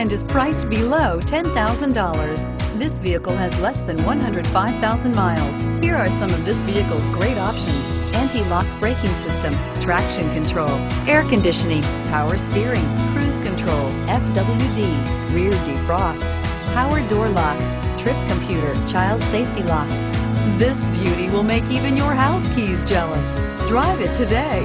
and is priced below $10,000. This vehicle has less than 105,000 miles. Here are some of this vehicle's great options. Anti-lock braking system, traction control, air conditioning, power steering, cruise control, FWD, rear defrost, power door locks, trip computer, child safety locks. This beauty will make even your house keys jealous. Drive it today.